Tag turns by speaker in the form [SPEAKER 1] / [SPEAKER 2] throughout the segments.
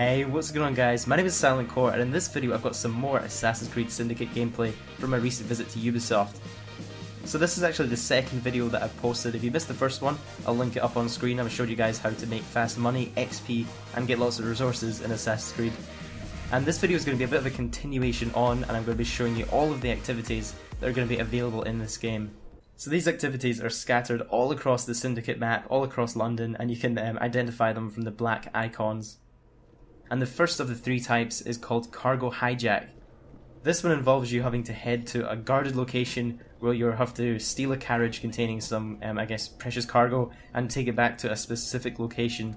[SPEAKER 1] Hey, what's going on guys? My name is Silent Core and in this video I've got some more Assassin's Creed Syndicate gameplay from my recent visit to Ubisoft. So this is actually the second video that I've posted. If you missed the first one, I'll link it up on screen. I've showed you guys how to make fast money, XP, and get lots of resources in Assassin's Creed. And this video is going to be a bit of a continuation on, and I'm going to be showing you all of the activities that are going to be available in this game. So these activities are scattered all across the Syndicate map, all across London, and you can um, identify them from the black icons and the first of the three types is called Cargo Hijack. This one involves you having to head to a guarded location where you have to steal a carriage containing some, um, I guess, precious cargo and take it back to a specific location.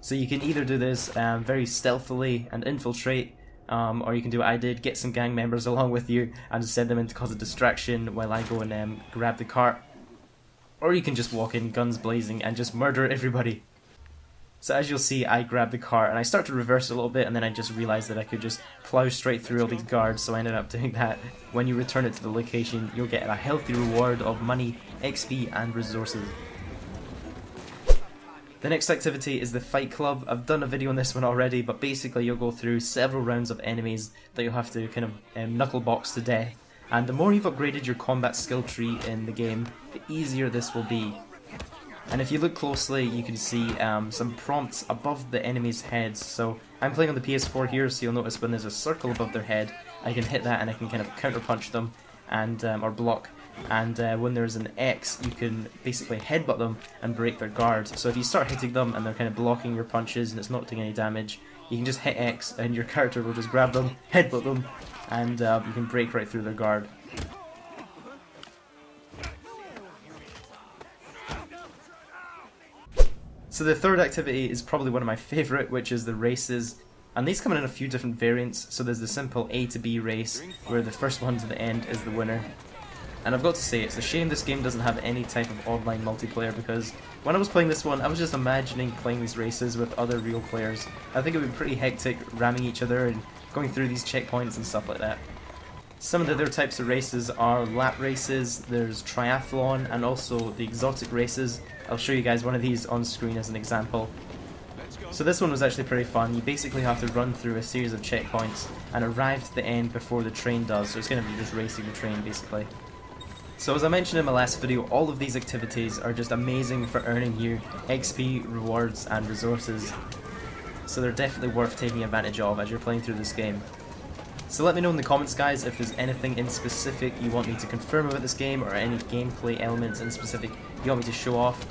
[SPEAKER 1] So you can either do this um, very stealthily and infiltrate, um, or you can do what I did, get some gang members along with you and send them in to cause a distraction while I go and um, grab the cart. Or you can just walk in guns blazing and just murder everybody. So as you'll see, I grab the car and I start to reverse a little bit and then I just realized that I could just plow straight through all these guards, so I ended up doing that. When you return it to the location, you'll get a healthy reward of money, XP and resources. The next activity is the Fight Club. I've done a video on this one already, but basically you'll go through several rounds of enemies that you'll have to kind of um, knuckle box to death. And the more you've upgraded your combat skill tree in the game, the easier this will be. And if you look closely, you can see um, some prompts above the enemy's heads. So I'm playing on the PS4 here, so you'll notice when there's a circle above their head, I can hit that and I can kind of counterpunch them and um, or block. And uh, when there's an X, you can basically headbutt them and break their guard. So if you start hitting them and they're kind of blocking your punches and it's not doing any damage, you can just hit X and your character will just grab them, headbutt them, and uh, you can break right through their guard. So the third activity is probably one of my favourite, which is the races. And these come in a few different variants. So there's the simple A to B race, where the first one to the end is the winner. And I've got to say, it's a shame this game doesn't have any type of online multiplayer because when I was playing this one, I was just imagining playing these races with other real players. I think it would be pretty hectic ramming each other and going through these checkpoints and stuff like that. Some of the other types of races are lap races, there's triathlon, and also the exotic races. I'll show you guys one of these on screen as an example. So this one was actually pretty fun. You basically have to run through a series of checkpoints and arrive to the end before the train does, so it's going to be just racing the train basically. So as I mentioned in my last video, all of these activities are just amazing for earning you XP, rewards, and resources. So they're definitely worth taking advantage of as you're playing through this game. So let me know in the comments guys if there's anything in specific you want me to confirm about this game or any gameplay elements in specific you want me to show off.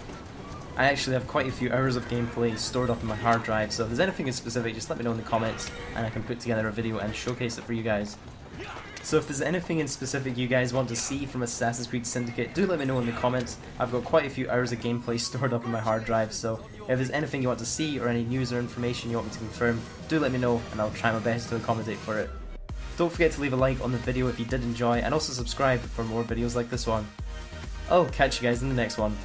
[SPEAKER 1] I actually have quite a few hours of gameplay stored up in my hard drive so if there's anything in specific just let me know in the comments and I can put together a video and showcase it for you guys. So if there's anything in specific you guys want to see from Assassin's Creed Syndicate, do let me know in the comments. I've got quite a few hours of gameplay stored up in my hard drive, so if there's anything you want to see or any news or information you want me to confirm, do let me know and I'll try my best to accommodate for it. Don't forget to leave a like on the video if you did enjoy, and also subscribe for more videos like this one. I'll catch you guys in the next one.